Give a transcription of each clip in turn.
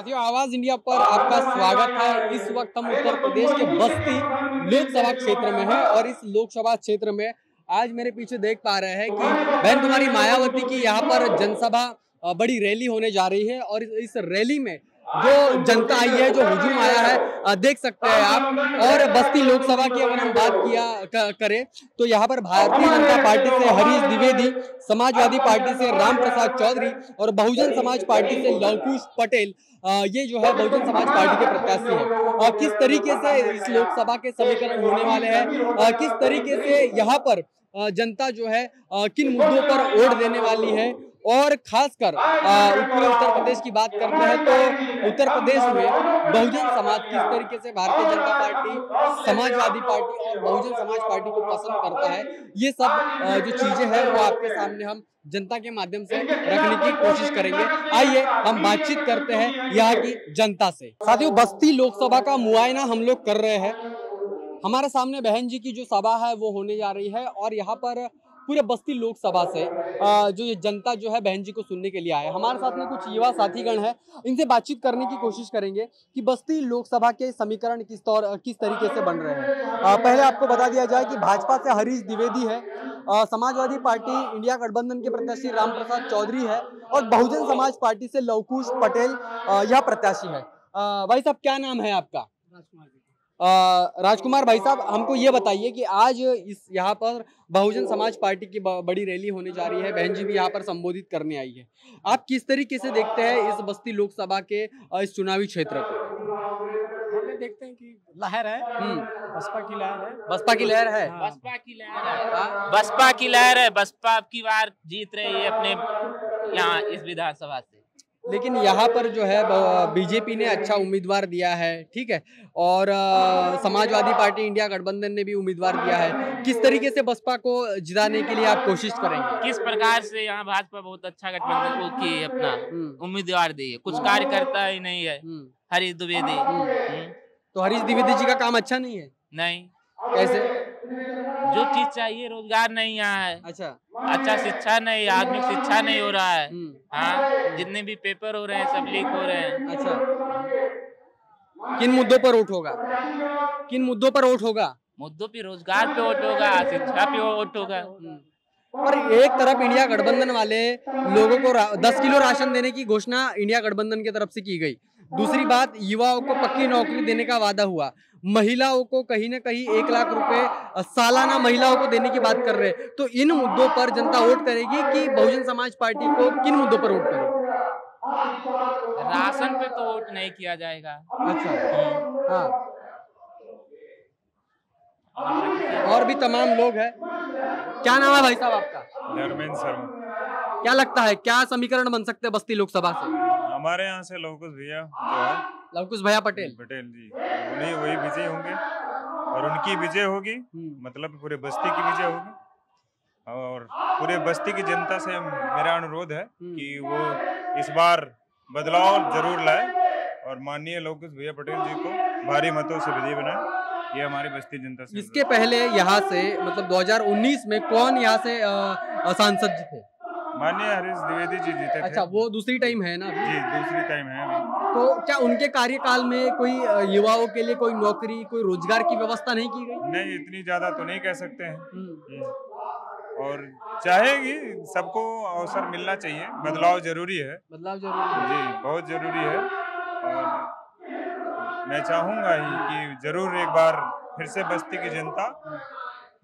साथियों, आवाज़ इंडिया पर आपका स्वागत है। इस वक्त हम उत्तर प्रदेश के बस्ती लोकसभा क्षेत्र में हैं और इस लोकसभा क्षेत्र में आज मेरे पीछे देख पा रहे हैं कि बहन कुमारी मायावती की यहाँ पर जनसभा बड़ी रैली होने जा रही है और इस रैली में जो जनता आई है, जो हुजूम आया है देख सकते हैं आप। और बस्ती लोकसभा की अगर हम बात किया करें तो यहाँ पर भारतीय जनता पार्टी से हरीश द्विवेदी, समाजवादी पार्टी से राम प्रसाद चौधरी और बहुजन समाज पार्टी से लवकुश पटेल ये जो है बहुजन समाज पार्टी के प्रत्याशी है। और किस तरीके से इस लोकसभा के समीकरण होने वाले हैं? किस तरीके से यहाँ पर जनता जो है किन मुद्दों पर वोट देने वाली है? और खासकर उत्तरी उत्तर प्रदेश की बात करते हैं तो उत्तर प्रदेश में बहुजन समाज किस तरीके से भारतीय जनता पार्टी, समाजवादी पार्टी और बहुजन समाज पार्टी को पसंद करता है, ये सब जो चीज़ें हैं वो आपके सामने हम जनता के माध्यम से रखने की कोशिश करेंगे। आइए, हम बातचीत करते हैं यहाँ की जनता से। साथियों, बस्ती लोकसभा का मुआयना हम लोग कर रहे हैं। हमारे सामने बहन जी की जो सभा है वो होने जा रही है और यहाँ पर पूरे बस्ती लोकसभा से जो ये जनता जो है बहन जी को सुनने के लिए आया हमारे साथ में कुछ युवा साथीगण है, इनसे बातचीत करने की कोशिश करेंगे कि बस्ती लोकसभा के समीकरण किस तौर, किस तरीके से बन रहे हैं। पहले आपको बता दिया जाए कि भाजपा से हरीश द्विवेदी है समाजवादी पार्टी इंडिया गठबंधन के प्रत्याशी राम चौधरी है और बहुजन समाज पार्टी से लवकुश पटेल यह प्रत्याशी है। भाई साहब, क्या नाम है आपका? राजकुमार भाई साहब हमको ये बताइए कि आज इस यहाँ पर बहुजन समाज पार्टी की बड़ी रैली होने जा रही है। बहन जी भी यहाँ पर संबोधित करने आई है। आप किस तरीके से देखते हैं इस बस्ती लोकसभा के इस चुनावी क्षेत्र को? देखते हैं कि लहर है। हम्म। बसपा की लहर है। बसपा की लहर है? हाँ। बसपा की लहर है। हाँ। बसपा की लहर है। बसपा की बार जीत रही है अपने यहाँ इस विधानसभा से। लेकिन यहाँ पर जो है बीजेपी ने अच्छा उम्मीदवार दिया है ठीक है? और समाजवादी पार्टी इंडिया गठबंधन ने भी उम्मीदवार दिया है। किस तरीके से बसपा को जिताने के लिए आप कोशिश करेंगे? किस प्रकार से यहाँ भाजपा बहुत अच्छा गठबंधन को अपना? हम्म। उम्मीदवार दी है कुछ हम्म। कार्यकर्ता ही नहीं है। हम्म। हरीश द्विवेदी। तो हरीश द्विवेदी जी का काम अच्छा नहीं है? नहीं। कैसे? जो चीज़ चाहिए रोज़गार नहीं यहाँ है। अच्छा। अच्छा शिक्षा नहीं आधुनिक शिक्षा नहीं हो रहा है। हम्म। हाँ जितने भी पेपर हो रहे हैं सब लीक हो रहे हैं। अच्छा। किन मुद्दों पर वोट होगा? किन मुद्दों पर वोट होगा? मुद्दों पे रोज़गार पे वोट होगा शिक्षा पे वोट होगा। हम्म। पर एक तरफ़ इंडिया गठबंधन वाले लोगों को दस किलो राशन देने की घोषणा इंडिया गठबंधन की तरफ़ से की गई। दूसरी बात युवाओं को पक्की नौकरी देने का वादा हुआ। महिलाओं को कहीं ना कहीं एक लाख रुपए सालाना महिलाओं को देने की बात कर रहे हैं। तो इन मुद्दों पर जनता वोट करेगी कि बहुजन समाज पार्टी को किन मुद्दों पर वोट करेगी? राशन पे तो वोट नहीं किया जाएगा। अच्छा। हाँ। और भी तमाम लोग हैं। क्या नाम है भाई साहब आपका? धर्मेंद्र शर्मा। क्या लगता है क्या समीकरण बन सकते हैं बस्ती लोकसभा से? हमारे यहाँ से लवकुश भैया जो है लवकुश भैया पटेल। पटेल जी। उन्हीं वही विजय होंगे। और उनकी विजय होगी हम्म। मतलब पूरे बस्ती की विजय होगी। और पूरे बस्ती की जनता से मेरा अनुरोध है हम्म। कि वो इस बार बदलाव ज़रूर लाए और माननीय लवकुश भैया पटेल जी को भारी मतों से विजय बनाए। ये हमारी बस्ती जनता से इसके पहले यहाँ से मतलब 2019 में कौन यहाँ से सांसद जी थे? माननीय हरीश द्विवेदी जी जीते अच्छा वो दूसरी टाइम है ना जी दूसरी टाइम है तो क्या उनके कार्यकाल में कोई युवाओं के लिए कोई नौकरी कोई रोज़गार की व्यवस्था नहीं की गई? नहीं इतनी ज़्यादा तो नहीं कह सकते हैं। हम्म। हम्म। और चाहेगी सबको अवसर मिलना चाहिए। बदलाव ज़रूरी है। बदलाव ज़रूरी है। जी बहुत ज़रूरी है। और मैं चाहूँगा ही कि ज़रूर एक बार फिर से बस्ती की जनता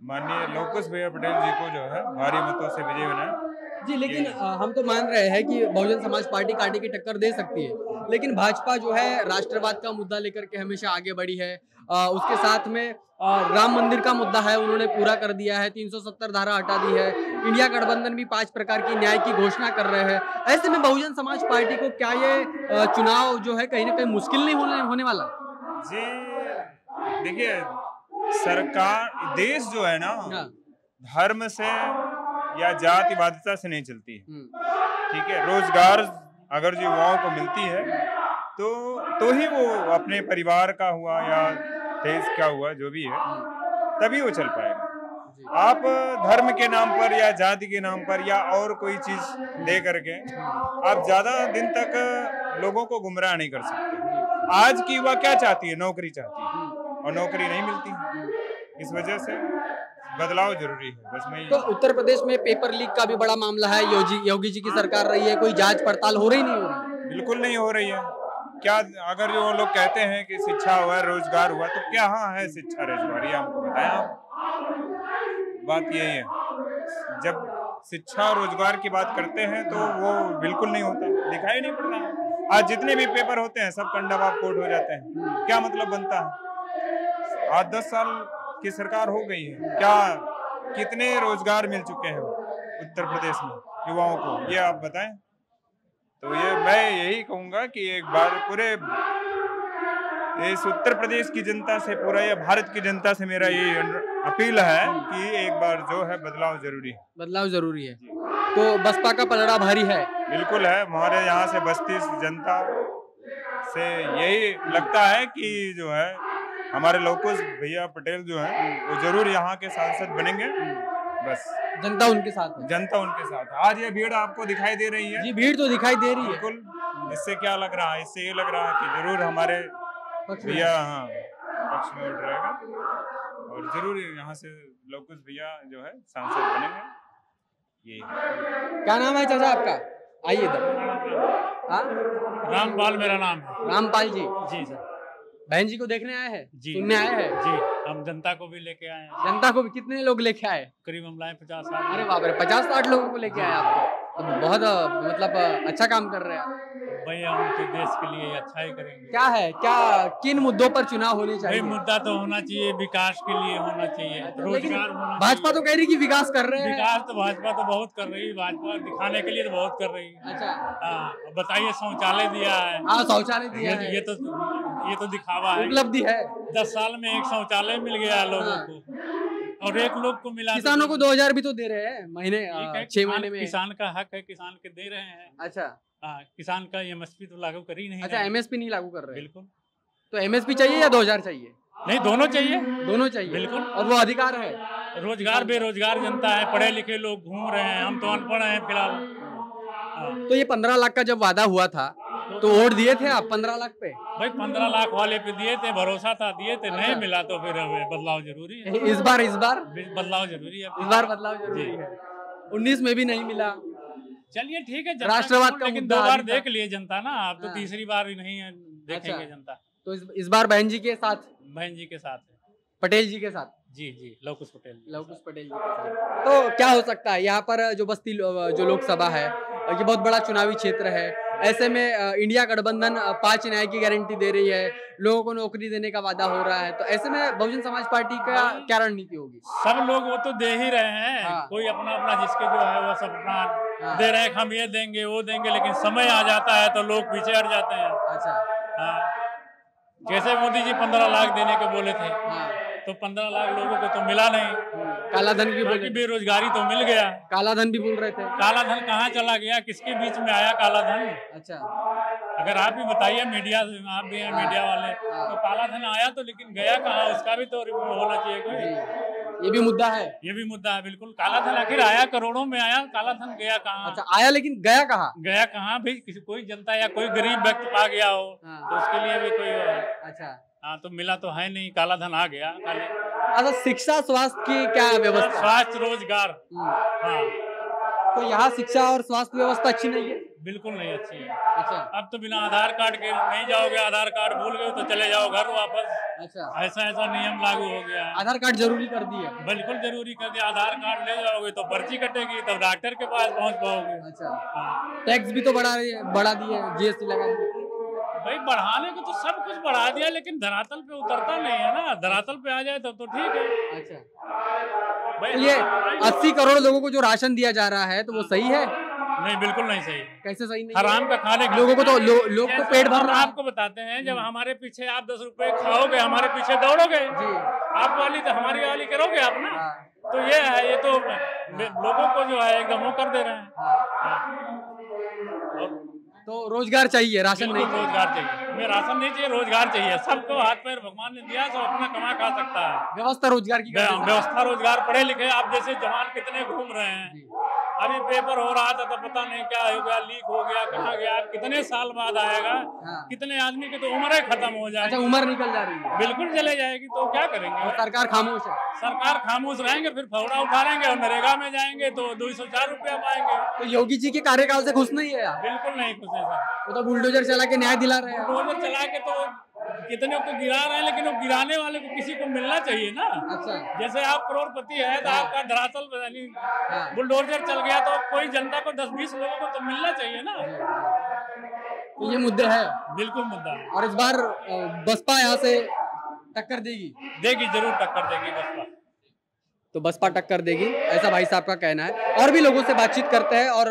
माननीय लोकुश भैया पटेल जी को जो है भारी मतों से विजय बनाए। जी लेकिन हम तो मान रहे हैं कि बहुजन समाज पार्टी कांटे की टक्कर दे सकती है। लेकिन भाजपा जो है राष्ट्रवाद का मुद्दा लेकर के हमेशा आगे बढ़ी है। आ, उसके साथ में आ, राम मंदिर का मुद्दा है उन्होंने पूरा कर दिया है 370 धारा हटा दी है। इंडिया गठबंधन भी पाँच प्रकार की न्याय की घोषणा कर रहे हैं। ऐसे में बहुजन समाज पार्टी को क्या ये चुनाव जो है कहीं ना कहीं मुश्किल नहीं होने होने वाला? जी देखिए सरकार देश जो है ना हाँ। धर्म से या जाति बाध्यता से नहीं चलती है। हम्म। ठीक है रोज़गार अगर जो युवाओं को मिलती है तो तो ही वो अपने परिवार का हुआ या देश का हुआ जो भी है हम्म। तभी वो चल पाएगा। आप धर्म के नाम पर या जाति के नाम पर या और कोई चीज़ दे करके आप ज़्यादा दिन तक लोगों को गुमराह नहीं कर सकते। आज की युवा क्या चाहती है? नौकरी चाहती है। और नौकरी नहीं मिलती। इस वजह से बदलाव ज़रूरी है बस मैं तो उत्तर प्रदेश में पेपर लीक का भी बड़ा मामला है योगी योगी जी की सरकार रही है कोई जाँच पड़ताल हो रही नहीं हो रही? बिल्कुल नहीं हो रही है। क्या अगर जो लोग कहते हैं कि शिक्षा हुआ रोज़गार हुआ तो क्या हाँ है शिक्षा रोज़गार ये हमको आप। बात यही है। जब शिक्षा और रोज़गार की बात करते हैं तो वो बिल्कुल नहीं होता। दिखाई नहीं पड़ता। आज जितने भी पेपर होते हैं सब कंडम आप कोर्ट हो जाते हैं। क्या मतलब बनता है? आज दस साल की सरकार हो गई है? क्या कितने रोज़गार मिल चुके हैं उत्तर प्रदेश में युवाओं को? ये आप बताएँ। तो ये मैं यही कहूँगा कि एक बार पूरे इस उत्तर प्रदेश की जनता से पूरा ये भारत की जनता से मेरा ये अपील है कि एक बार जो है बदलाव ज़रूरी है। बदलाव ज़रूरी है। तो बसपा का पलड़ा भारी है। बिल्कुल है। हमारे यहाँ से बस्ती जनता से यही लगता है कि जो है हमारे लोकुश भैया पटेल जो है वो ज़रूर यहाँ के सांसद बनेंगे। बस। जनता उनके साथ है। जनता उनके साथ है। आज ये भीड़ आपको दिखाई दे रही है। जी भीड़ तो दिखाई दे रही है। बिल्कुल। इससे क्या लग रहा है? इससे ये लग रहा है कि ज़रूर हमारे भैया हाँ पक्ष में उठ रहेगा। और ज़रूर यहाँ से लोकुश भैया जो है सांसद बनेंगे। है क्या नाम है चाचा आपका? आइए इधर। रामपाल मेरा नाम है। रामपाल जी। जी सर। बहन जी को देखने आए हैं? जी। सुनने आए हैं? जी हम जनता को भी लेके आए हैं। जनता को भी कितने लोग लेके आए? करीब हम लाए पचास साठ। अरे बाप रे पचास साठ लोगों को लेके आए आपको तो। बहुत मतलब अच्छा काम कर रहे हैं। भैया उनके देश के लिए अच्छा ही करेंगे। क्या है? क्या किन मुद्दों पर चुनाव होने भाई चाहिए मुद्दा तो होना चाहिए विकास के लिए होना चाहिए रोज़गार होना भाजपा तो कह रही कि विकास कर रहे हैं। विकास तो भाजपा तो बहुत कर रही है भाजपा दिखाने के लिए तो बहुत कर रही है। अच्छा। हाँ बताइए शौचालय दिया है। हाँ शौचालय दिया है। ये तो ये तो दिखावा है। उपलब्धि है। दस साल में एक शौचालय मिल गया है। लोगों हाँ। को। और एक लोग को मिला किसानों को दो हज़ार भी तो दे रहे हैं महीने छह महीने में। किसान का हक है किसान के दे रहे हैं। अच्छा। हाँ किसान का एमएसपी तो लागू कर ही नहीं अच्छा। एमएसपी नहीं लागू कर रहे। बिल्कुल। तो एमएसपी चाहिए या दो हज़ार चाहिए? नहीं दोनों चाहिए। दोनों चाहिए। बिल्कुल। और वो अधिकार है? रोज़गार बेरोजगार जनता है पढ़े लिखे लोग घूम रहे हैं हम तो अनपढ़ हैं फ़िलहाल। तो ये पंद्रह लाख का जब वादा हुआ था तो वोट दिए थे आप पंद्रह लाख पे? भाई पंद्रह लाख वाले पे दिए थे भरोसा था दिए थे नहीं अच्छा। मिला तो फिर बदलाव ज़रूरी है। इस बार इस बार? बदलाव ज़रूरी है। इस बार बदलाव ज़रूरी। है। उन्नीस में भी नहीं मिला। चलिए ठीक है राष्ट्रवाद का लेकिन दो बार देख लिए जनता ना अब तो हाँ। तीसरी बार नहीं है देखेंगे अच्छा। जनता। तो इस, बार बहन जी के साथ? बहन जी के साथ पटेल जी के साथ? जी जी लवकुश पटेल लवकुश पटेल जी के साथ। तो क्या हो सकता है? यहाँ पर जो बस्ती जो लोकसभा है ये बहुत बड़ा चुनावी क्षेत्र है। ऐसे में इंडिया गठबंधन पाँच न्याय की गारंटी दे रही है लोगों को नौकरी देने का वादा हो रहा है तो ऐसे में बहुजन समाज पार्टी का क्या रणनीति होगी सब लोग वो तो दे ही रहे हैं हाँ। कोई अपना अपना जिसके जो है वो सब अपना हाँ। दे रहे हैं हम ये देंगे वो देंगे लेकिन समय आ जाता है तो लोग पीछे हट जाते हैं अच्छा हाँ। जैसे मोदी जी पंद्रह लाख देने के बोले थे हाँ तो पंद्रह लाख लोगों को तो मिला नहीं। काला धन भी बाकी बेरोजगारी तो मिल गया। काला धन भी बोल रहे थे। काला धन कहाँ चला गया? किसके बीच में आया काला धन? अच्छा। अगर आप भी बताइए मीडिया आप भी हैं मीडिया वाले हाँ। तो काला धन आया तो लेकिन गया कहाँ? उसका भी तो होना चाहिए कोई। ये भी मुद्दा है। ये भी मुद्दा है बिल्कुल। काला धन आखिर आया करोड़ों में आया काला धन गया कहाँ? अच्छा आया लेकिन गया कहाँ? गया कहाँ? भाई किसी कोई जनता या कोई गरीब व्यक्ति पा गया हो हाँ। तो उसके लिए भी कोई अच्छा। हाँ तो मिला तो है नहीं काला धन आ गया अच्छा शिक्षा स्वास्थ्य की क्या व्यवस्था? स्वास्थ्य रोज़गार। हम्म, हाँ। तो यहाँ शिक्षा और स्वास्थ्य व्यवस्था अच्छी नहीं है? बिल्कुल नहीं अच्छी है। अच्छा। अब तो बिना आधार कार्ड के नहीं जाओगे आधार कार्ड भूल गए तो चले जाओ घर वापस। अच्छा। ऐसा ऐसा नियम लागू हो गया आधार कार्ड ज़रूरी कर दिया बिल्कुल ज़रूरी कर दिया। आधार कार्ड ले जाओगे तो पर्ची कटेगी तब डॉक्टर के पास पहुँच पाओगे। अच्छा। हाँ। टैक्स भी तो बढ़ा रही बढ़ा दिए जीएसटी लगा दिए। भाई बढ़ाने को तो सब कुछ बढ़ा दिया लेकिन धरातल पे उतरता नहीं है ना। धरातल पे आ जाए तब तो ठीक है। अच्छा। भाई तो ये अस्सी करोड़ लोगों को जो राशन दिया जा रहा है तो वो सही है? नहीं बिल्कुल नहीं सही। कैसे सही नहीं है? हराम का खाने लोगों को तो लो, लोग तो पेट भर रहा है। आपको बताते हैं जब हमारे पीछे आप दस रुपए खाओगे हमारे पीछे दौड़ोगे जी। आप वाली तो हमारी वाली करोगे आप ना? हाँ, तो ये है ये तो लोगों को जो है एकदम वो कर दे रहे हैं। हाँ। हाँ। तो रोज़गार चाहिए राशन नहीं रोज़गार चाहिए। हमें राशन नहीं चाहिए रोज़गार चाहिए। सबको हाथ पैर भगवान ने दिया सब अपना कमा खा सकता है। व्यवस्था रोज़गार की व्यवस्था रोज़गार पढ़े लिखे आप जैसे जवान कितने घूम रहे हैं। अभी पेपर हो रहा था तो पता नहीं क्या हो गया लीक हो गया कहाँ गया कितने साल बाद आएगा हाँ। कितने आदमी की तो उम्र ही खत्म हो अच्छा जाएगी उम्र निकल जा रही है। बिल्कुल चले जाएगी तो क्या करेंगे? और सरकार खामोश है। सरकार खामोश रहेंगे फिर फौड़ा उठा लेंगे और नरेगा में जाएँगे तो दो सौ चार रुपया पाएँगे। तो योगी जी के कार्यकाल से खुश नहीं है बिल्कुल नहीं खुश है सर। वो तो बुलडोजर चला के न्याय दिला रहे हैं। बुलडोजर चला के तो कितने को गिरा रहे हैं लेकिन वो गिराने वाले को किसी को मिलना चाहिए ना। अच्छा। जैसे आप करोड़पति है तो आपका धरातल हाँ। बुलडोजर चल गया तो कोई जनता को दस बीस लोगों को तो मिलना चाहिए ना। तो ये मुद्दे है। बिल्कुल मुद्दा है। और इस बार बसपा यहाँ से टक्कर देगी? देगी ज़रूर टक्कर देगी बसपा। तो बसपा टक्कर देगी ऐसा भाई साहब का कहना है। और भी लोगों से बातचीत करते हैं और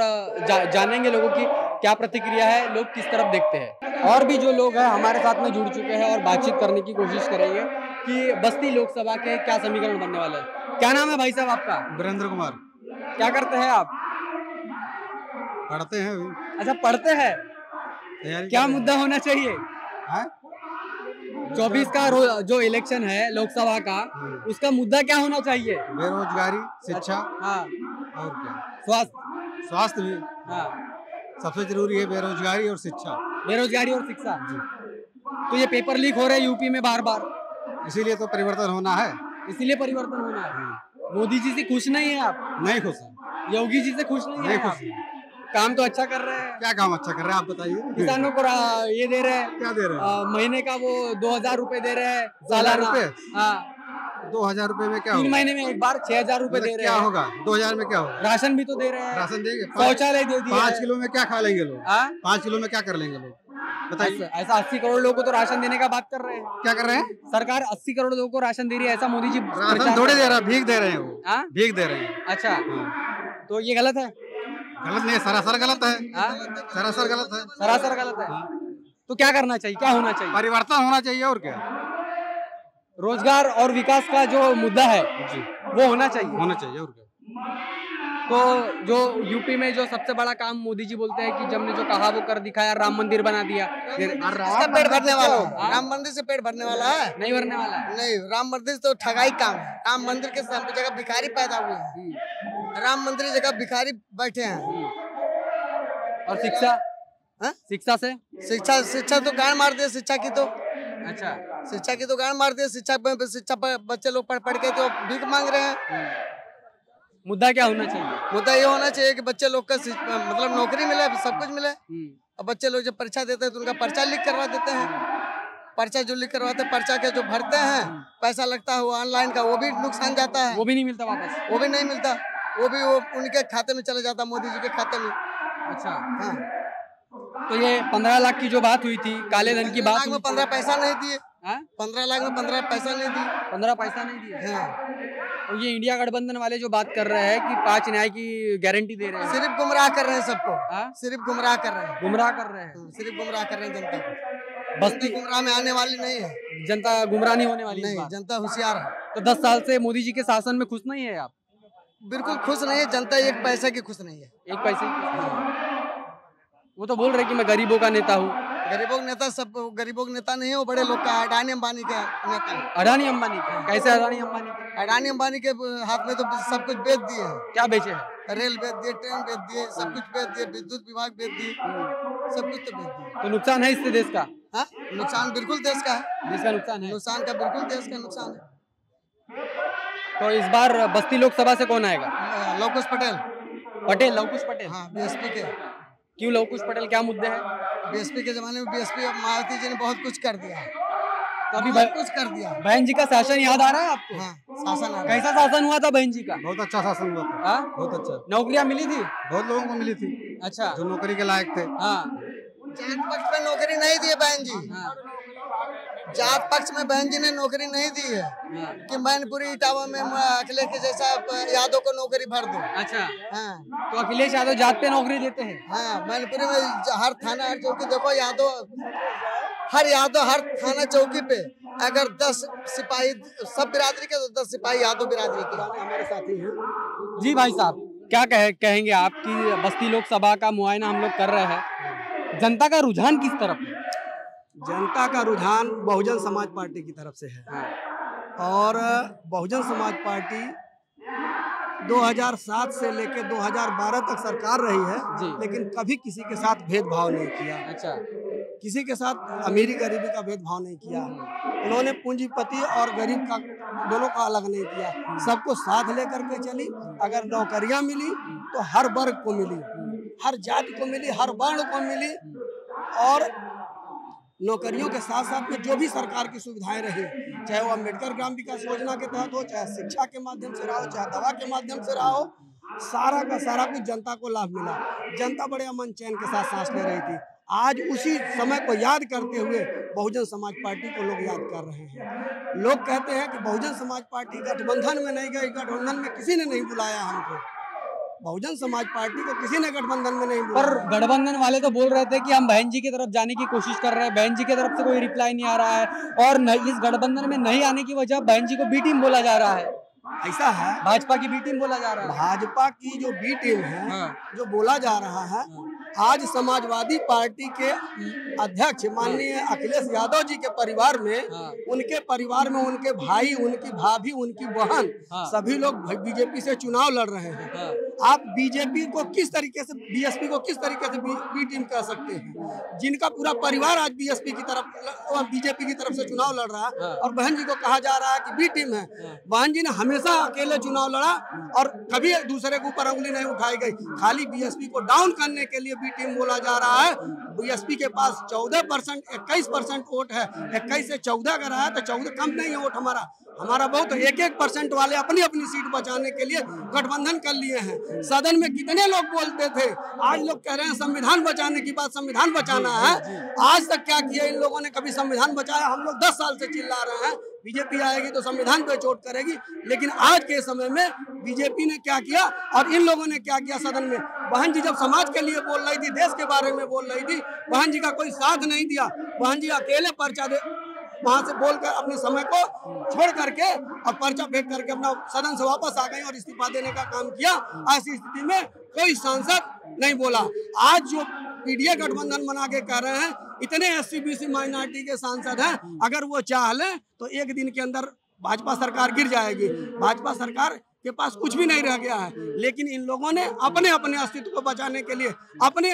जा, जानेंगे लोगों की क्या प्रतिक्रिया है लोग किस तरफ़ देखते हैं। और भी जो लोग हैं हमारे साथ में जुड़ चुके हैं और बातचीत करने की कोशिश करेंगे कि बस्ती लोकसभा के क्या समीकरण बनने वाले हैं। क्या नाम है भाई साहब आपका? वीरेंद्र कुमार। क्या करते हैं आप? पढ़ते हैं अभी। अच्छा पढ़ते हैं। क्या मुद्दा होना चाहिए? हैं। हैं? चौबीस का जो इलेक्शन है लोकसभा का उसका मुद्दा क्या होना चाहिए? बेरोजगारी शिक्षा हाँ। और क्या? स्वास्थ्य। स्वास्थ्य भी। हाँ। सबसे ज़रूरी है बेरोजगारी और शिक्षा। बेरोजगारी और शिक्षा। जी तो ये पेपर लीक हो रहे हैं यूपी में बार बार इसीलिए तो परिवर्तन होना है। इसीलिए परिवर्तन होना है। मोदी जी से खुश नहीं है आप? नहीं खुश है। योगी जी से खुश नहीं है नहीं आप? खुश है। काम तो अच्छा कर रहे हैं। क्या काम अच्छा कर रहे हैं आप बताइए? किसानों को ये दे रहे हैं। क्या दे रहे आ, महीने का वो दो हज़ार रूपए दे रहे हैं। सालाना? हाँ हैं। दो हज़ार रूपए में क्या तीन महीने में एक बार छह हज़ार रूपए दे मतलब रहे क्या होगा? दो हज़ार में क्या होगा? राशन भी तो दे रहे हैं। राशन देंगे? शौचालय दे दिए पाँच किलो में क्या खा लेंगे लोग? हाँ? पाँच किलो में क्या कर लेंगे लोग? बताइए। ऐसा अस्सी करोड़ लोगों को तो राशन देने का बात कर रहे हैं। क्या कर रहे हैं? सरकार अस्सी करोड़ लोगों को राशन दे रही है ऐसा मोदी जी राशन थोड़े दे रहा है, भीख दे रहे हैं वो। हाँ? भीख दे रहे हैं। अच्छा। हाँ। तो ये गलत है? गलत नहीं सरासर गलत हाँ? सरासर गलत है। सरासर गलत है। तो क्या करना चाहिए? क्या होना चाहिए? परिवर्तन होना चाहिए और क्या? रोज़गार और विकास का जो मुद्दा है वो होना चाहिए। होना चाहिए और क्या? तो जो यूपी में जो सबसे बड़ा काम मोदी जी बोलते हैं कि जब ने जो कहा वो कर दिखाया राम मंदिर बना दिया। इसका पेट भरने वाला। है? राम मंदिर से पेट भरने वाला है? नहीं भरने वाला है। नहीं राम मंदिर तो ठगाई काम है। राम मंदिर के जगह भिखारी पैदा हुए हैं। राम मंदिर जगह भिखारी बैठे हैं। और शिक्षा? हाँ? शिक्षा से? शिक्षा शिक्षा तो गाय मार दिया शिक्षा की तो। अच्छा। शिक्षा की तो गाड़ मार दिया शिक्षा शिक्षा बच्चे लोग पढ़ पढ़ के तो भीख मांग रहे हैं। मुद्दा क्या होना चाहिए? मुद्दा ये होना चाहिए कि बच्चे लोग का मतलब नौकरी मिले सब कुछ मिले। हम्म, और बच्चे लोग जब परीक्षा देते हैं तो उनका पर्चा लिख करवा देते हैं। पर्चा जो लिख करवाते हैं पर्चा के जो भरते हैं पैसा लगता है वो ऑनलाइन का वो भी नुकसान जाता है। वो भी नहीं मिलता वापस? वो भी नहीं मिलता। वो भी वो उनके खाते में चला जाता मोदी जी के खाते में। अच्छा। हाँ। तो ये पंद्रह लाख की जो बात हुई थी काले धन की बात में पंद्रह पैसा नहीं दिए। हाँ? पंद्रह लाख में पंद्रह पैसा नहीं दिए। पंद्रह पैसा नहीं दिया हाँ। और ये इंडिया गठबंधन वाले जो बात कर रहे हैं कि पाँच न्याय की गारंटी दे रहे हैं। सिर्फ़ गुमराह कर रहे हैं सबको। हाँ? सिर्फ़ गुमराह कर रहे हैं। गुमराह कर रहे हैं। सिर्फ़ गुमराह कर रहे हैं जनता को। बस्ती गुमराह में आने वाली नहीं है। जनता गुमराह नहीं होने वाली नहीं। जनता होशियार है। तो दस साल से मोदी जी के शासन में खुश नहीं है आप? बिल्कुल खुश नहीं है। जनता एक पैसे की खुश नहीं है। एक पैसे की। वो तो बोल रहे कि मैं गरीबों का नेता हूँ। गरीबों के नेता सब गरीबों के नेता नहीं है वो बड़े लोग का अडानी अंबानी के नेता अडानी अंबानी के? कैसे अडानी अंबानी के? अडानी अंबानी के हाथ में तो सब कुछ बेच दिए हैं। क्या बेचे हैं? रेल बेच दिए ट्रेन बेच दिए सब कुछ बेच दिए विद्युत विभाग बेच दिए सब कुछ तो बेच दिए। तो नुकसान है इससे देश का? हाँ? नुकसान बिल्कुल देश का है। देश का नुकसान है? नुकसान का बिल्कुल देश का नुकसान है। तो इस बार बस्ती लोकसभा से कौन आएगा? लवकुश पटेल। पटेल लवकुश पटेल। हाँ बीएसपी के। क्यों लवकुश पटेल क्या मुद्दे हैं? बीएसपी के जमाने में बीएसपी मायावती जी ने बहुत कुछ कर दिया। है तो अभी बहुत कुछ कर दिया। बहन जी का शासन याद आ रहा है आपको? हाँ शासन आ रहा है। कैसा शासन हुआ था बहन जी का? बहुत अच्छा शासन हुआ था। आ? बहुत अच्छा। नौकरियाँ मिली थी? बहुत लोगों को मिली थी। अच्छा। जो नौकरी के लायक थे। हाँ। जात पक्ष में नौकरी नहीं दी बहन जी। हाँ। जात पक्ष में बहन जी ने नौकरी नहीं दी है। कि मैनपुरी इटावा में अखिलेश के जैसा यादव को नौकरी भर दो। अच्छा। हाँ। तो अखिलेश यादव जात पे नौकरी देते हैं? हाँ मैनपुरी में हर थाना हर चौकी देखो यादव हर यादव हर थाना चौकी पे अगर दस सिपाही सब बिरादरी के तो दस सिपाही यादव बिरादरी के हमारे साथी हैं। जी भाई साहब क्या कहे कहेंगे आपकी बस्ती लोकसभा का मुआयना हम लोग कर रहे हैं। जनता का रुझान किस तरफ़ है? जनता का रुझान बहुजन समाज पार्टी की तरफ़ से है। हाँ। और बहुजन समाज पार्टी 2007 से लेकर 2012 तक सरकार रही है लेकिन कभी किसी के साथ भेदभाव नहीं किया। अच्छा। किसी के साथ अमीरी गरीबी का भेदभाव नहीं किया। उन्होंने पूंजीपति और गरीब का दोनों का अलग नहीं किया। सबको साथ लेकर के चली। अगर नौकरियाँ मिली तो हर वर्ग को मिली। हर जाति को मिली हर वर्ण को मिली। और नौकरियों के साथ साथ में जो भी सरकार की सुविधाएँ रही, चाहे वो अंबेडकर ग्राम विकास योजना के तहत हो, चाहे शिक्षा के माध्यम से रहा हो, चाहे दवा के माध्यम से रहा हो, सारा का सारा कुछ जनता को लाभ मिला। जनता बड़े अमन चैन के साथ सांस ले रही थी। आज उसी समय को याद करते हुए बहुजन समाज पार्टी को लोग याद कर रहे हैं। लोग कहते हैं कि बहुजन समाज पार्टी गठबंधन में नहीं गई, गठबंधन में किसी ने नहीं बुलाया हमको। बहुजन समाज पार्टी को किसी ने गठबंधन में नहीं पर गठबंधन वाले तो बोल रहे थे कि हम बहन जी की तरफ़ जाने की कोशिश कर रहे हैं बहन जी की तरफ़ से कोई रिप्लाई नहीं आ रहा है और इस गठबंधन में नहीं आने की वजह बहन जी को बी टीम बोला जा रहा है ऐसा है भाजपा की बी टीम बोला जा रहा है भाजपा की जो बी टीम है हाँ। जो बोला जा रहा है आज समाजवादी पार्टी के अध्यक्ष माननीय अखिलेश यादव जी के परिवार में हाँ। उनके परिवार में उनके भाई उनकी भाभी उनकी बहन हाँ। सभी लोग बीजेपी से चुनाव लड़ रहे हैं हाँ। आप बीजेपी को किस तरीके से बीएसपी को किस तरीके से बी टीम कह सकते हैं? जिनका पूरा परिवार आज बीएसपी की तरफ़ और बीजेपी की तरफ़ से चुनाव लड़ रहा है हाँ। और बहन जी को कहा जा रहा है कि बी टीम है। बहन जी ने हमेशा अकेले चुनाव लड़ा और कभी दूसरे के ऊपर उंगली नहीं उठाई गई। खाली बीएसपी को डाउन करने के लिए बी टीम बोला जा रहा है। बीएसपी के पास चौदह परसेंट इक्कीस परसेंट वोट है। इक्कीस से चौदह अगर आया तो चौदह कम नहीं है वोट हमारा। हमारा बहुत एक एक परसेंट वाले अपनी अपनी सीट बचाने के लिए गठबंधन कर लिए हैं। सदन में कितने लोग बोलते थे? आज लोग कह रहे हैं संविधान बचाने की बात संविधान बचाना है। आज तक क्या किया इन लोगों ने? कभी संविधान बचाया? हम लोग दस साल से चिल्ला रहे हैं। बीजेपी आएगी तो संविधान पे चोट करेगी। लेकिन आज के समय में बीजेपी ने क्या किया और इन लोगों ने क्या किया सदन में? बहन जी जब समाज के लिए बोल रही थी देश के बारे में बोल रही थी बहन जी का कोई साथ नहीं दिया। बहन जी अकेले पर्चा दे वहाँ से बोलकर अपने समय को छोड़ करके और पर्चा फेंक करके अपना सदन से वापस आ गए और इस्तीफा देने का काम किया। ऐसी स्थिति में कोई सांसद नहीं बोला। आज जो पीडीए गठबंधन बना के कह रहे हैं, इतने एस सी माइनॉरिटी के सांसद हैं, अगर वो चाह लें तो एक दिन के अंदर भाजपा सरकार गिर जाएगी। भाजपा सरकार के पास कुछ भी नहीं रह गया है। लेकिन इन लोगों ने अपने अपने अस्तित्व को बचाने के लिए, अपने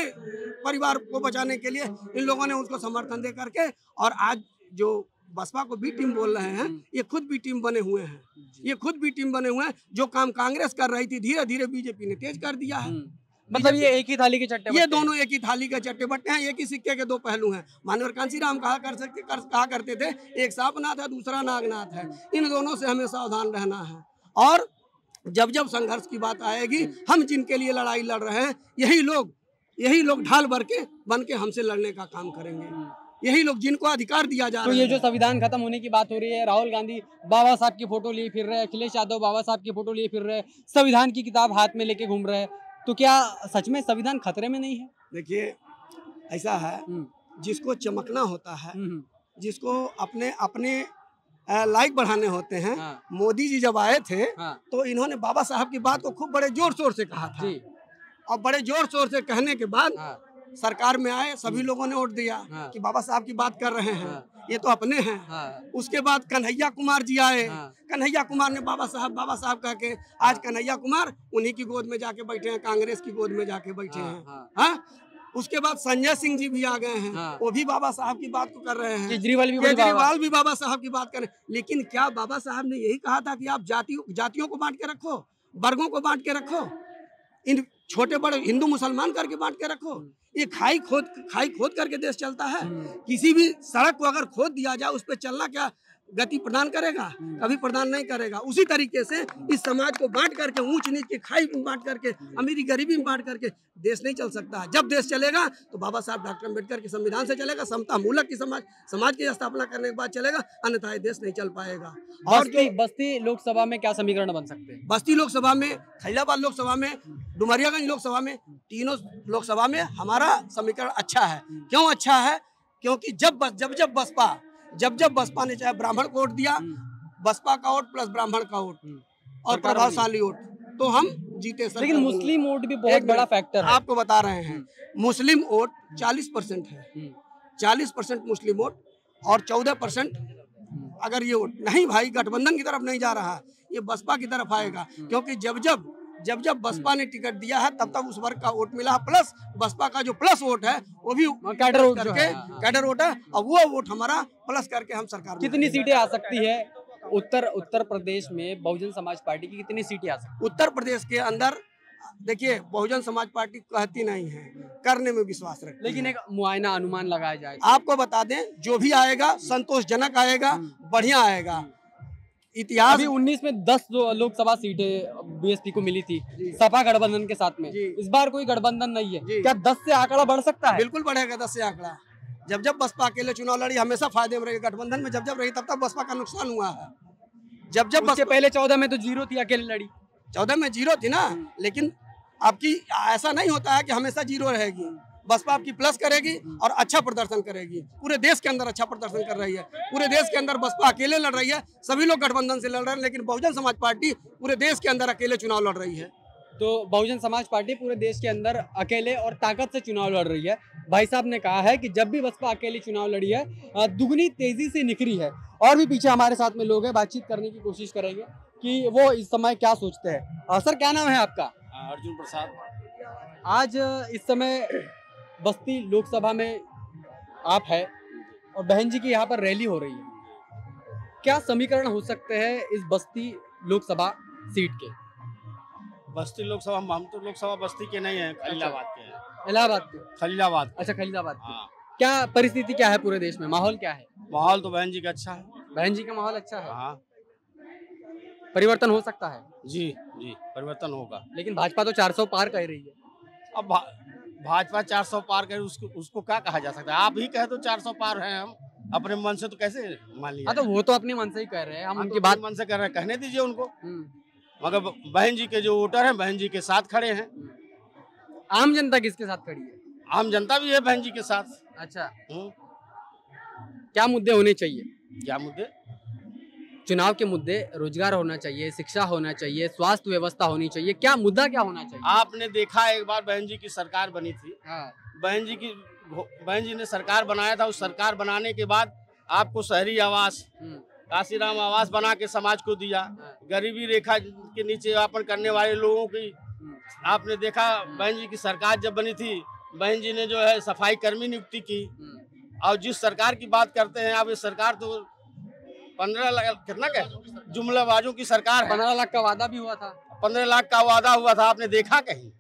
परिवार को बचाने के लिए इन लोगों ने उसको समर्थन दे करके और आज जो बसपा को बी टीम बोल रहे हैं ये खुद बी टीम बने हुए हैं। ये खुद बी टीम बने हुए हैं जो काम कांग्रेस कर रही थी धीरे धीरे बीजेपी ने तेज कर दिया है। मतलब ये एक ही थाली के चट्टे ये दोनों एक ही थाली के चट्टे बट्टे हैं एक ही सिक्के के दो पहलू हैं। मानवर कांसी राम कहा कर सकते कर, कहा करते थे एक सांपनाथ है दूसरा नागनाथ है। इन दोनों से हमें सावधान रहना है। और जब जब संघर्ष की बात आएगी हम जिनके लिए लड़ाई लड़ रहे हैं यही लोग यही लोग ढाल भर के बन के हमसे लड़ने का काम करेंगे। यही लोग जिनको अधिकार दिया जा तो रहा ये जो संविधान खत्म होने की बात हो रही है राहुल गांधी बाबा साहब की फ़ोटो लिए फिर रहे हैं अखिलेश यादव बाबा साहब की फ़ोटो लिए फिर रहे हैं संविधान की किताब हाथ में लेके घूम रहे हैं। तो क्या सच में संविधान खतरे में नहीं है? देखिए ऐसा है हम्म। जिसको चमकना होता है हम्म, जिसको अपने अपने लाइक बढ़ाने होते हैं हाँ। मोदी जी जब आए थे हाँ। तो इन्होंने बाबा साहब की बात को खूब बड़े ज़ोर शोर से कहा था। जी। और बड़े ज़ोर शोर से कहने के बाद हाँ। सरकार में आए सभी लोगों ने वोट दिया हाँ। कि बाबा साहब की बात कर रहे हैं। हाँ। ये तो अपने हैं। हाँ। उसके बाद कन्हैया कुमार जी आए। हाँ। कन्हैया कुमार ने बाबा साहब बाबा साहब कह के आज कन्हैया कुमार उन्हीं की गोद में जाके बैठे हैं कांग्रेस की गोद में जाके बैठे हाँ, हैं हाँ। हाँ? उसके बाद संजय सिंह जी भी आ गए हैं। हाँ। वो भी बाबा साहब की बात को कर रहे हैं। केजरीवाल भी केजरीवाल भी बाबा साहब की बात कर रहे हैं। लेकिन क्या बाबा साहब ने यही कहा था कि आप जातियों जातियों को बांट के रखो वर्गों को बांट के रखो? इन छोटे बड़े हिंदू मुसलमान करके बांट के रखो। ये खाई खोद खाई खोद करके देश चलता है। किसी भी सड़क को अगर खोद दिया जाए उस पर चलना क्या गति प्रदान करेगा कभी प्रदान नहीं करेगा। उसी तरीके से इस समाज को बांट करके ऊंच नीच की खाई में बांट करके अमीरी गरीबी में बांट करके देश नहीं चल सकता। जब देश चलेगा तो बाबा साहब डॉक्टर अंबेडकर के संविधान से चलेगा समता मूलक की समाज समाज की स्थापना करने के बाद चलेगा अन्यथा देश नहीं चल पाएगा। और बस्ती बस्ती लोकसभा में क्या समीकरण बन सकते हैं? बस्ती लोकसभा में खैलाबाद लोकसभा में डुमरियागंज लोकसभा में तीनों लोकसभा में हमारा समीकरण अच्छा है। क्यों अच्छा है? क्योंकि जब जब जब बसपा जब जब बसपा ने चाहे ब्राह्मण को वोट दिया बसपा का वोट प्लस ब्राह्मण का वोट और प्रभावशाली वोट। तो हम जीते सर। लेकिन मुस्लिम वोट भी बहुत बड़ा फैक्टर है। आपको बता रहे हैं मुस्लिम वोट चालीस परसेंट है। हम्म, चालीस परसेंट मुस्लिम वोट और चौदह परसेंट अगर ये वोट नहीं भाई गठबंधन की तरफ़ नहीं जा रहा है ये बसपा की तरफ़ आएगा। क्योंकि जब जब जब जब बसपा ने टिकट दिया है तब तक उस वर्ग का वोट मिला है प्लस बसपा का जो प्लस वोट है वो भी कैडर वोट करके है, हाँ, हाँ। कैडर वोट है और वो वोट हमारा प्लस करके हम सरकार कितनी सीटें आ सकती है? उत्तर उत्तर प्रदेश में बहुजन समाज पार्टी की कितनी सीटें आ सकती उत्तर प्रदेश के अंदर देखिए बहुजन समाज पार्टी कहती नहीं है करने में विश्वास रखती है। लेकिन एक मुआयना अनुमान लगाया जाए। आपको बता दें जो भी आएगा संतोषजनक आएगा बढ़िया आएगा। इतिहास अभी 19 में 10 जो लोकसभा सीटें बीएसपी को मिली थी सपा गठबंधन के साथ में। इस बार कोई गठबंधन नहीं है। क्या 10 से आंकड़ा बढ़ सकता है? बिल्कुल बढ़ेगा दस से आंकड़ा। जब जब बसपा अकेले चुनाव लड़ी हमेशा फ़ायदे में रही गठबंधन में जब जब रही तब तक बसपा का नुकसान हुआ है। जब जब बसपा पहले 14 में तो ज़ीरो थी अकेले लड़ी। चौदह में ज़ीरो थी ना लेकिन आपकी ऐसा नहीं होता है कि हमेशा ज़ीरो रहेगी। बसपा आपकी प्लस करेगी और अच्छा प्रदर्शन करेगी। पूरे देश के अंदर अच्छा प्रदर्शन कर रही है। पूरे देश के अंदर बसपा अकेले लड़ रही है। सभी लोग गठबंधन से लड़ रहे हैं लेकिन बहुजन समाज पार्टी पूरे देश के अंदर अकेले चुनाव लड़ रही है। तो बहुजन समाज पार्टी पूरे देश के अंदर अकेले और ताकत से चुनाव लड़ रही है। भाई साहब ने कहा है कि जब भी बसपा अकेली चुनाव लड़ी है दुगनी तेज़ी से निखरी है। और भी पीछे हमारे साथ में लोग हैं बातचीत करने की कोशिश करेंगे कि वो इस समय क्या सोचते हैं। सर क्या नाम है आपका? अर्जुन प्रसाद। आज इस समय बस्ती लोकसभा में आप है और बहन जी की यहाँ पर रैली हो रही है। क्या समीकरण हो सकते हैं इस बस्ती लोकसभा सीट के? बस्ती लोकसभा हम तो लोकसभा बस्ती के नहीं है खलीलाबाद के हैं। इलाहाबाद के? खलीलाबाद अच्छा खलीलाबाद के। हाँ। क्या परिस्थिति क्या है पूरे देश में? माहौल क्या है? माहौल तो बहन जी का अच्छा है। बहन जी का माहौल अच्छा है? हाँ। परिवर्तन हो सकता है? जी जी परिवर्तन होगा। लेकिन भाजपा तो 400 पार कह रही है। अब भाजपा 400 पार कर उसको उसको क्या कहा जा सकता है? आप ही कहे तो 400 पार हैं हम। अपने मन से तो कैसे मान लिया? हाँ तो वो तो अपने मन से ही कह रहे हैं। हम उनकी तो बात मन से कर रहे हैं। कहने दीजिए उनको। हम्म। मगर बहन जी के जो वोटर हैं बहन जी के साथ खड़े हैं। आम जनता किसके साथ खड़ी है? आम जनता भी है बहन जी के साथ। अच्छा। हम्म, क्या मुद्दे होने चाहिए? क्या मुद्दे? चुनाव के मुद्दे रोज़गार होना चाहिए शिक्षा होना चाहिए स्वास्थ्य व्यवस्था होनी चाहिए। क्या मुद्दा क्या होना चाहिए? आपने देखा एक बार बहन जी की सरकार बनी थी। हाँ। बहन जी की बहन जी ने सरकार बनाया था उस सरकार बनाने के बाद आपको शहरी आवास हम्म, काशीराम आवास बना के समाज को दिया। हाँ। गरीबी रेखा के नीचे यापन करने वाले लोगों की हम्म, आपने देखा बहन जी की सरकार जब बनी थी बहन जी ने जो है सफ़ाई कर्मी नियुक्ति की। हम्म। और जिस सरकार की बात करते हैं अब ये सरकार तो पंद्रह लाख कितना क्या जुमलाबाजों की सरकार पंद्रह लाख का वादा भी हुआ था। पंद्रह लाख का वादा हुआ था आपने देखा कहीं?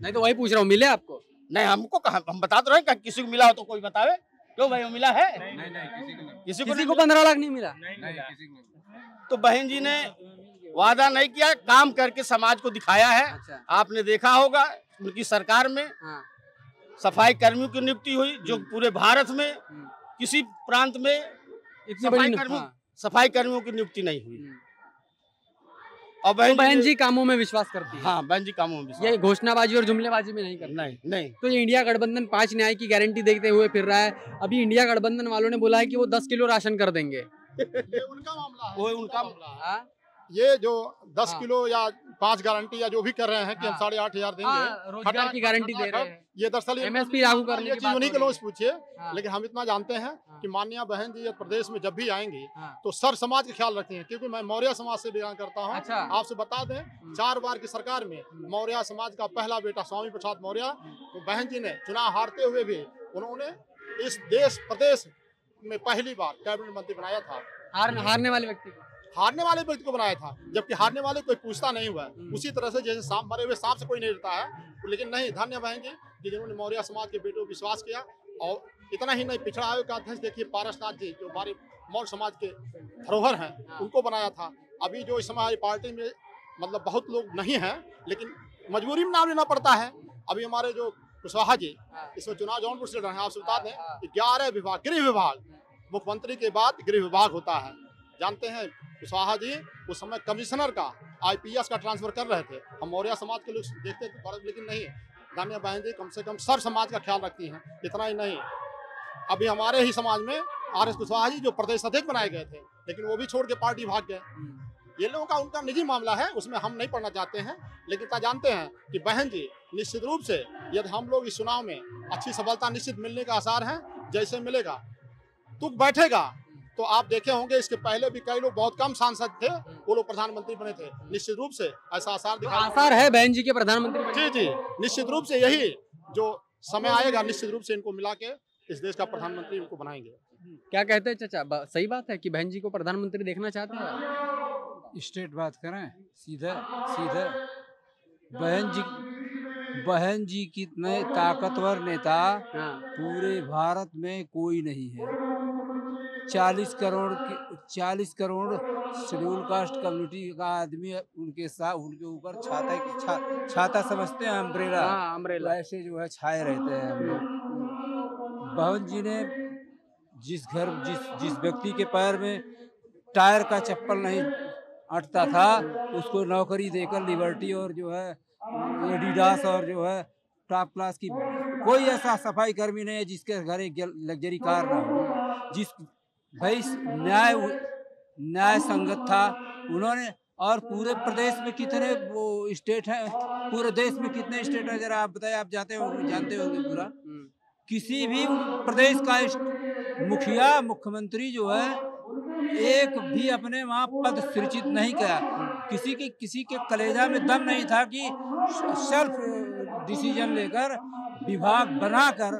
नहीं तो वही पूछ रहा हूँ मिले आपको? नहीं हमको कहा हम बता तो रहे हैं कि किसी को मिला हो तो कोई बतावे। क्यों भाई वो मिला है? किसी को किसी को पंद्रह लाख नहीं मिला। तो बहन जी ने वादा नहीं किया काम करके समाज को दिखाया है। अच्छा। आपने देखा होगा उनकी सरकार में हाँ। सफ़ाई कर्मियों की नियुक्ति हुई जो पूरे भारत में हम्म। किसी प्रांत में इतनी सफ़ाई बड़ी कर्मियों हाँ, सफ़ाई कर्मियों की नियुक्ति नहीं हुई। और बहन, तो बहन जी कामों में विश्वास करती है। हाँ बहन जी कामों में ये घोषणाबाजी और जुमलेबाजी में नहीं करती। नहीं नहीं। तो ये इंडिया गठबंधन पाँच न्याय की गारंटी देखते हुए फिर रहा है। अभी इंडिया गठबंधन वालों ने बोला है कि वो दस किलो राशन कर देंगे। ये उनका मामला है। वो उनका हाँ? ये जो दस हाँ। किलो या पाँच गारंटी या जो भी कर रहे हैं कि हम हाँ। साढ़े आठ हज़ार हाँ, देंगे रोज़गार की गारंटी दे रहे हैं ये दरअसल MSP लागू करने ये की चीज़ हो उन्हीं के लोग पूछिए हाँ। लेकिन हम इतना जानते हैं हाँ। कि माननीय बहन जी ये प्रदेश में जब भी आएँगी हाँ। तो सर समाज का ख्याल रखती हैं क्योंकि मैं मौर्य समाज से बिलोंग करता हूँ अच्छा। आपसे बता दें चार बार की सरकार में मौर्य समाज का पहला बेटा स्वामी प्रसाद मौर्य तो बहन जी ने चुनाव हारते हुए भी उन्होंने इस देश प्रदेश में पहली बार कैबिनेट मंत्री बनाया था हारने वाले व्यक्ति को हारने वाले व्यक्ति को बनाया था जबकि हारने वाले कोई पूछता नहीं हुआ। हम्म। उसी तरह से जैसे सांप मरे हुए सांप से कोई नहीं डरता है। लेकिन नहीं धन्य बहन जी कि जिन्होंने मौर्य समाज के बेटों को विश्वास किया। और इतना ही नहीं पिछड़ा आयोग का अध्यक्ष देखिए पारसनाथ जी जो हमारे मौर्य समाज के धरोहर हैं उनको बनाया था। अभी जो इस समय हमारी पार्टी में मतलब बहुत लोग नहीं हैं लेकिन मजबूरी में नाम लेना पड़ता है। अभी हमारे जो कुशवाहा जी इसमें चुनाव जौनपुर से लड़ रहे हैं आपसे बता दें कि ग्यारह विभाग गृह विभाग मुख्यमंत्री के बाद गृह विभाग होता है। जानते हैं कुशवाहा जी, उस समय कमिश्नर का आईपीएस का ट्रांसफ़र कर रहे थे। हम मौर्य समाज के लोग देखते थे पर लेकिन नहीं दानिया बहन जी, कम से कम सर समाज का ख्याल रखती हैं, इतना ही नहीं। अभी हमारे ही समाज में आर एस कुशवाहा जी, जो प्रदेश अध्यक्ष बनाए गए थे, लेकिन वो भी छोड़ के पार्टी भाग गए। ये लोगों का उनका निजी मामला है, उसमें हम नहीं पढ़ना चाहते हैं, लेकिन क्या जानते हैं कि बहन जी, निश्चित रूप से, यदि हम लोग इस चुनाव में अच्छी सफलता निश्चित मिलने का आसार है, जैसे मिलेगा, तुक बैठेगा तो आप देखे होंगे इसके पहले भी कई लोग बहुत कम सांसद थे वो लोग प्रधानमंत्री बने थे। निश्चित रूप से ऐसा आसार दिखा आसार है बहन जी के प्रधानमंत्री जी जी। निश्चित रूप से यही जो समय आएगा निश्चित रूप से इनको मिला के इस देश का प्रधानमंत्री इनको बनाएँगे। क्या कहते हैं चाचा? ब- सही बात है कि बहन जी को प्रधानमंत्री देखना चाहते हैं? स्टेट बात करें सीधे सीधे। बहन जी बहन जी कितने ताकतवर नेता हाँ। पूरे भारत में कोई नहीं है। चालीस करोड़ की चालीस करोड़ शेड्यूल कास्ट कम्युनिटी का आदमी उनके साथ उनके ऊपर छाता की छा, छाता समझते हैं अम्ब्रेला हाँ अम्ब्रेला वैसे जो है छाए रहते हैं हम लोग। बहन जी ने जिस घर जिस जिस व्यक्ति के पैर में टायर का चप्पल नहीं अटता था उसको नौकरी देकर लिबर्टी और जो है एडिडास और जो है टॉप क्लास की कोई ऐसा सफ़ाई कर्मी नहीं है जिसके घर एक लग्जरी कार ना हो। जिस भाई न्याय न्याय संगत था। उन्होंने और पूरे प्रदेश में कितने वो स्टेट हैं पूरे देश में कितने स्टेट हैं जरा आप बताइए आप जाते हो जानते होंगे पूरा? किसी भी प्रदेश का मुखिया मुख्यमंत्री जो है एक भी अपने वहाँ पद सृजित नहीं किया। किसी के किसी के कलेजा में दम नहीं था कि सेल्फ डिसीज़न लेकर विभाग बनाकर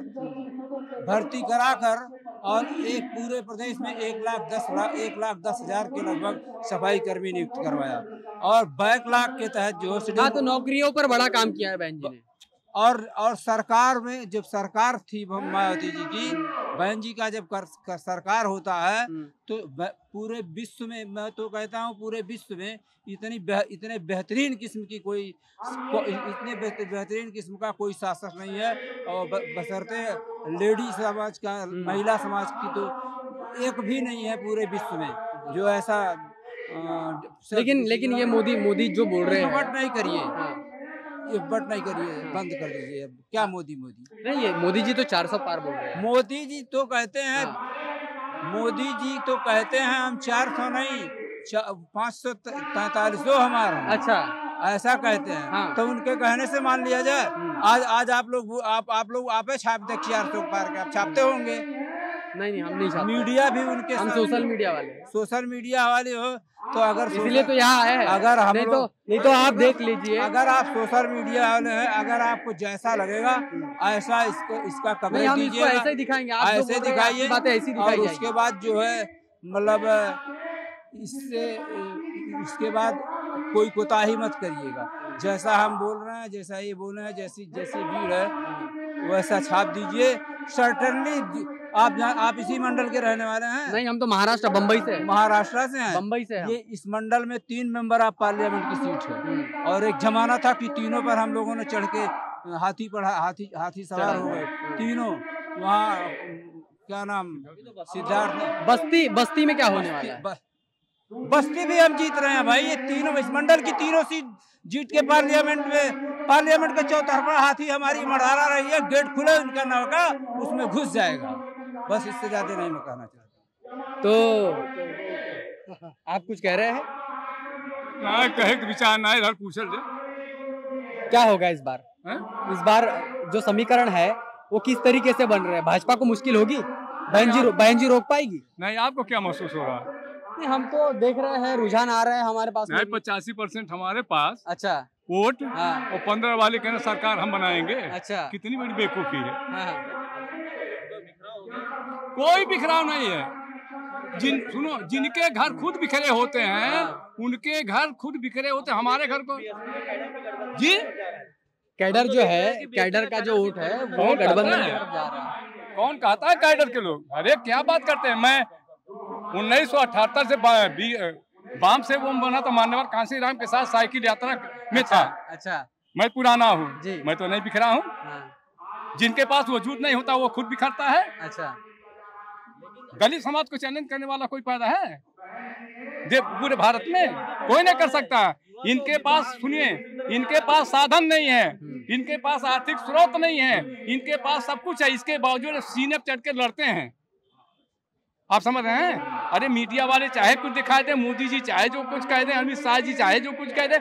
भर्ती कराकर और एक पूरे प्रदेश में एक लाख दस लाख एक लाख दस हज़ार के लगभग सफ़ाई कर्मी नियुक्त करवाया। और बैक लाख के तहत जो है हाँ तो नौकरियों पर बड़ा काम किया है बहन जी ने। और और सरकार में जब सरकार थी मायावती जी की बहन जी का जब कर, कर, सरकार होता है तो पूरे विश्व में मैं तो कहता हूँ पूरे विश्व में इतनी बेह, इतने बेहतरीन किस्म की कोई को, इतने बेहतरीन किस्म का कोई शासक नहीं है और ब- बशर्ते लेडी समाज का महिला समाज की तो एक भी नहीं है पूरे विश्व में जो ऐसा अ, लेकिन लेकिन ये मोदी मोदी जो बोल रहे हैं। नहीं करिए ये बट नहीं करिए बंद कर दीजिए अब। क्या मोदी मोदी? नहीं ये मोदी जी तो 400 पार बोल रहे हैं। मोदी जी तो कहते हैं मोदी जी तो कहते हैं हम चार सौ नहीं पाँच सौ तैतालीस सौ हमारा। अच्छा। ऐसा कहते हैं। हाँ। तो उनके कहने से मान लिया जाए आज आज आप लोग आप आप लोग आपे छाप दे चार सौ पार के आप छापते होंगे। नहीं नहीं हम नहीं चाहते। मीडिया भी उनके हम सोशल मीडिया वाले सोशल मीडिया वाले हो तो अगर इसलिए तो यहाँ आए हैं। अगर हम नहीं तो नहीं तो आप देख लीजिए। अगर आप सोशल मीडिया वाले हैं अगर आपको जैसा लगेगा ऐसा इसको इसका कवरेज हम ऐसे ही दिखाएँगे आप ऐसे हैं, दिखाइए बातें ऐसी और दिखाई उसके बाद जो है मतलब इससे इसके बाद कोई कोताही मत करिएगा। जैसा हम बोल रहे हैं जैसा ये बोल रहे हैं जैसी जैसी भीड़ है वैसा छाप दीजिए। सर्टनली आप आप इसी मंडल के रहने वाले हैं? नहीं हम तो महाराष्ट्र बम्बई से महाराष्ट्र से हैं? बम्बई से हैं ये इस मंडल में तीन मेंबर ऑफ़ पार्लियामेंट की सीट है। और एक जमाना था कि तीनों पर हम लोगों ने चढ़ के हाथी पर हाथी हाथी सवार हो गए। तीनों वहाँ क्या नाम? सिद्धार्थ बस्ती बस्ती में क्या होने वाला है? बस्ती भी हम जीत रहे हैं भाई। ये तीनों इस मंडल की तीनों सीट जीत के पार्लियामेंट में पार्लियामेंट का चौतरफा हाथी हमारी मढ़ारा रही है गेट खुले उनका नौका उसमें घुस जाएगा। बस इससे ज़्यादा नहीं मैं कहना चाहता। तो आप कुछ कह रहे हैं? ना कहे के विचार ना इधर पूछल जे क्या होगा इस बार? हैं? इस बार जो समीकरण है वो किस तरीके से बन रहे हैं? भाजपा को मुश्किल होगी? बहन जी बहन जी रोक पाएगी? नहीं आपको क्या महसूस हो रहा है? नहीं हम तो देख रहे हैं रुझान आ रहा है हमारे पास नहीं पचासी परसेंट हमारे पास। अच्छा। वोट हाँ। और पंद्रह वाले कहना सरकार हम बनाएँगे। अच्छा। कितनी बड़ी बेवकूफ़ी है। हाँ हाँ। कोई बिखराव नहीं है। जिन सुनो जिनके घर खुद बिखरे होते हैं उनके घर खुद बिखरे होते हैं। हमारे घर को जी? कैडर जो है कैडर का जो वोट है वो गठबंधन है? कौन कहता है कैडर के लोग? अरे क्या बात करते हैं? मैं उन्नीस सौ अठहत्तर से बाम से वो बना तो मान्यवर कांसी राम के साथ साइकिल यात्रा में था। अच्छा मैं पुराना हूँ। मैं तो नहीं बिखरा हूँ। हाँ। जिनके पास वजूद नहीं होता वो खुद बिखरता है। अच्छा। दलित समाज को चैलेंज करने वाला कोई पैदा है? पूरे भारत में? कोई नहीं कर सकता। इनके पास सुनिए इनके पास साधन नहीं है इनके पास आर्थिक स्रोत नहीं है इनके पास सब कुछ है इसके बावजूद सीने चढ़ के लड़ते हैं। आप समझ रहे हैं? अरे मीडिया वाले चाहे कुछ दिखाई दे मोदी जी चाहे जो कुछ कह दे अमित शाह जी चाहे जो कुछ कह दे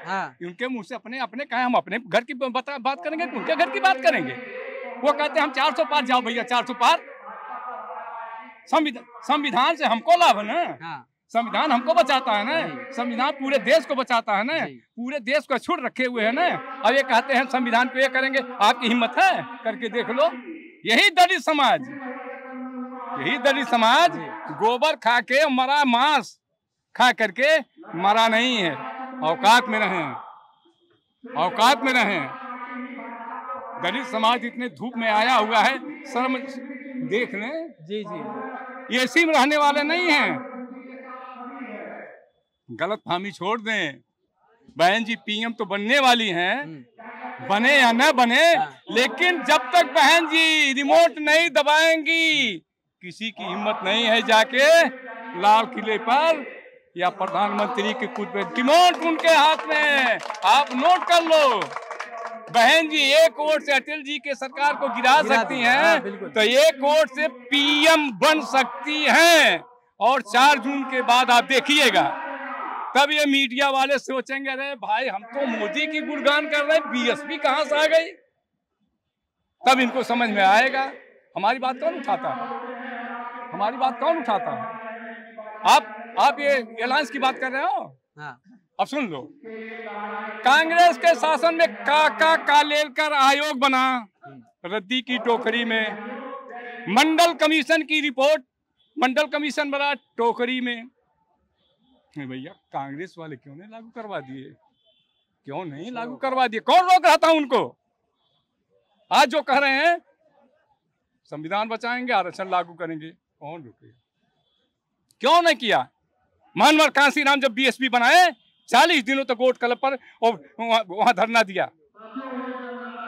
उनके मुँह से अपने अपने कहे हम अपने घर की बात करेंगे उनके घर की बात करेंगे? वो कहते हैं हम 400 पार जाओ भैया 400 पार। संविधान संविधान से हमको लाभ है ना? संविधान हमको बचाता है ना? संविधान पूरे देश को बचाता है ना? पूरे देश को छूट रखे हुए है ना? अब ये कहते हैं संविधान को ये करेंगे आपकी हिम्मत है? करके देख लो। यही दलित समाज। यही दलित समाज गोबर खा के मरा मांस खा करके मरा नहीं है। औकात में रहे। औकात में रहे। दलित समाज इतने धूप में आया हुआ है शर्म देख लें। जी जी। ये इसी में रहने वाले नहीं हैं। गलत फामी छोड़ दें। बहन जी पीएम तो बनने वाली हैं। बने या न बने लेकिन जब तक बहन जी रिमोट नहीं दबाएँगी किसी की हिम्मत नहीं है जाके लाल किले पर या प्रधानमंत्री के कुछ रिमोट उनके हाथ में आप नोट कर लो। बहन जी एक वोट से अटल जी के सरकार को गिरा सकती हैं तो एक वोट से पीएम बन सकती हैं और चार जून के बाद आप देखिएगा। तब ये मीडिया वाले सोचेंगे अरे भाई हम तो मोदी की गुणगान कर रहे हैं बीएसपी कहाँ से आ गई? तब इनको समझ में आएगा हमारी बात कौन उठाता है? हमारी बात कौन उठाता है? आप आप ये अलायंस की बात कर रहे हो? हाँ। अब सुन लो। कांग्रेस के शासन में काका का लेकर आयोग बना, रद्दी की टोकरी में। मंडल कमीशन की रिपोर्ट, मंडल कमीशन बना टोकरी में। भैया, कांग्रेस वाले क्यों नहीं लागू करवा दिए? क्यों नहीं लागू करवा दिए? कौन रोक रहा था उनको? आज जो कह रहे हैं, संविधान बचाएँगे, आरक्षण लागू करेंगे। कौन रुकेगा? क्यों नहीं किया? मनवर कांसी राम जब बीएसपी बनाए चालीस दिनों तक वोट क्लब पर और वहाँ धरना दिया।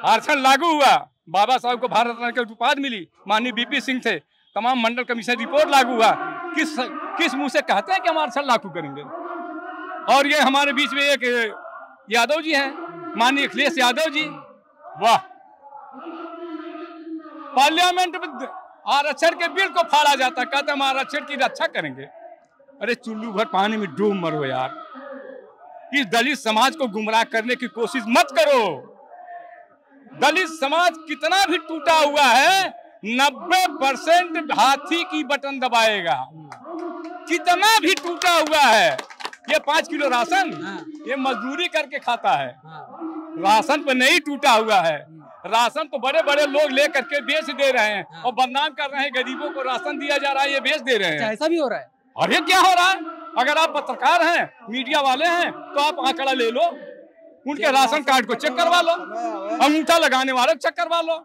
आरक्षण लागू हुआ। बाबा साहब को भारत रत्न की उपाधि मिली। माननीय बीपी सिंह थे तमाम मंडल कमीशन रिपोर्ट लागू हुआ। किस किस मुँह से कहते हैं कि हम आरक्षण लागू करेंगे? और ये हमारे बीच में एक यादव जी हैं। माननीय अखिलेश यादव जी। वाह! पार्लियामेंट में आरक्षण के बिल को फाड़ा जाता कहते हम आरक्षण की रक्षा करेंगे। अरे चुल्लू भर पानी में डूब मरो यार। इस दलित समाज को गुमराह करने की कोशिश मत करो। दलित समाज कितना भी टूटा हुआ है नब्बे परसेंट हाथी की बटन दबाएगा। कितना भी टूटा हुआ है ये पाँच किलो राशन ये मजदूरी करके खाता है। राशन पे नहीं टूटा हुआ है। राशन तो बड़े बड़े लोग ले करके बेच दे रहे हैं और बदनाम कर रहे हैं गरीबों को राशन दिया जा रहा है ये बेच दे रहे हैं। ऐसा भी हो रहा है? अरे क्या हो रहा है? अगर आप पत्रकार हैं, मीडिया वाले हैं तो आप आंकड़ा ले लो, उनके राशन कार्ड को चेक करवा लो, अंगूठा लगाने वाले चेक करवा लो।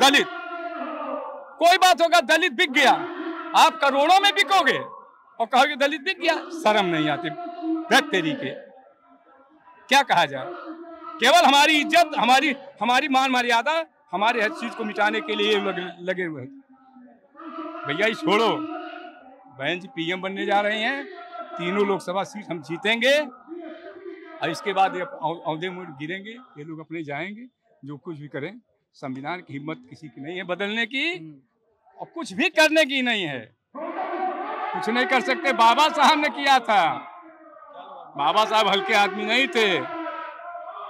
दलित, कोई बात होगा, दलित बिक गया। आप करोड़ों में बिकोगे, और कहोगे, दलित बिक गया, शर्म नहीं आती। रख तेरी के, क्या कहा जाए? केवल हमारी इज़्ज़त, हमारी हमारी मान मर्यादा, हमारे हर चीज़ को मिटाने के लिए लगे हुए भैया छोड़ो। बहन जी पीएम बनने जा रहे हैं। तीनों लोकसभा सीट हम जीतेंगे। और इसके बाद ये औहदे गिरेंगे। ये लोग अपने जाएँगे, जो कुछ भी करें। संविधान की हिम्मत किसी की नहीं है बदलने की। और कुछ भी करने की नहीं है। कुछ नहीं कर सकते। बाबा साहब ने किया था। बाबा साहब हल्के आदमी नहीं थे।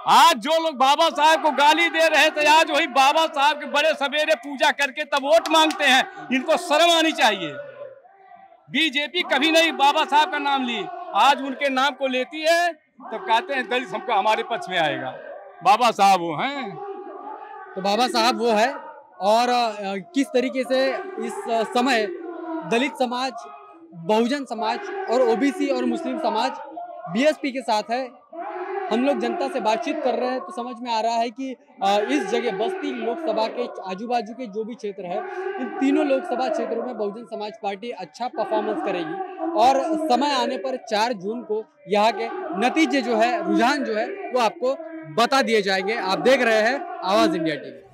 आज जो लोग बाबा साहब को गाली दे रहे थे, आज वही बाबा साहब के बड़े सवेरे पूजा करके तब वोट मांगते हैं। इनको शर्म आनी चाहिए। बीजेपी कभी नहीं बाबा साहब का नाम ली। आज उनके नाम को लेती है तब कहते हैं, दलित हमको हमारे पक्ष में आएगा। बाबा साहब वो हैं। तो बाबा साहब वो है। और किस तरीके से इस समय दलित समाज, बहुजन समाज और ओबीसी और मुस्लिम समाज बीएसपी के साथ है हम लोग जनता से बातचीत कर रहे हैं तो समझ में आ रहा है कि इस जगह बस्ती लोकसभा के आजू बाजू के जो भी क्षेत्र है, इन तीनों लोकसभा क्षेत्रों में बहुजन समाज पार्टी अच्छा परफॉर्मेंस करेगी। और समय आने पर चार जून को यहाँ के नतीजे जो है, रुझान जो है, वो आपको बता दिए जाएँगे। आप देख रहे हैं आवाज़ इंडिया टीवी।